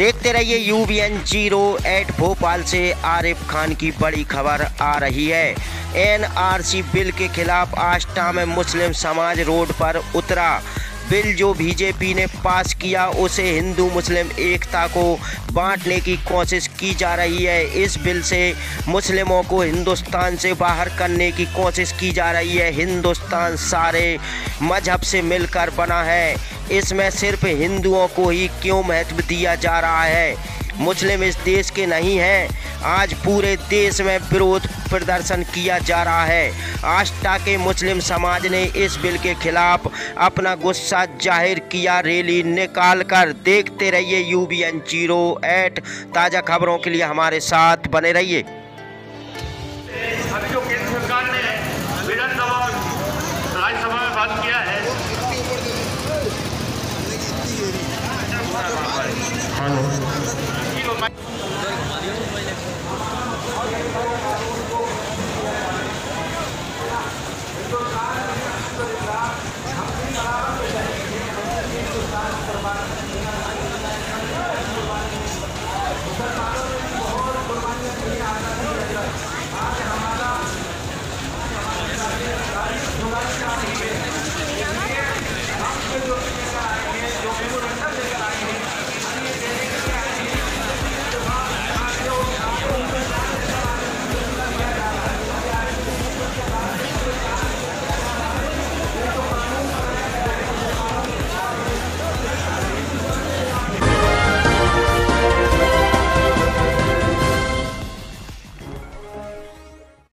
देखते रहिए U B N zero eight Bhopal से आरिफ खान की बड़ी खबर आ रही है। एनआरसी बिल के खिलाफ आष्टा में मुस्लिम समाज रोड पर उतरा। बिल जो बीजेपी ने पास किया, उसे हिंदू, मुस्लिम एकता को बांटने की कोशिश की जा रही है। इस बिल से मुस्लिमों को हिंदुस्तान से बाहर करने की कोशिश की जा रही है। हिंदुस्तान सारे मज़हब से मिलकर बना है। इसमें सिर्फ़ हिंदुओं को ही क्यों महत्व दिया जा रहा है? मुस्लिम इस देश के नहीं हैं। आज पूरे देश में विरोध प्रदर्शन किया जा रहा है। आस्था के मुस्लिम समाज ने इस बिल के खिलाफ अपना गुस्सा ज़ाहिर किया। रैली निकाल कर देखते रहिए U B N zero eight ताज़ा खबरों के लिए हमारे साथ बने रहिए। Arnold.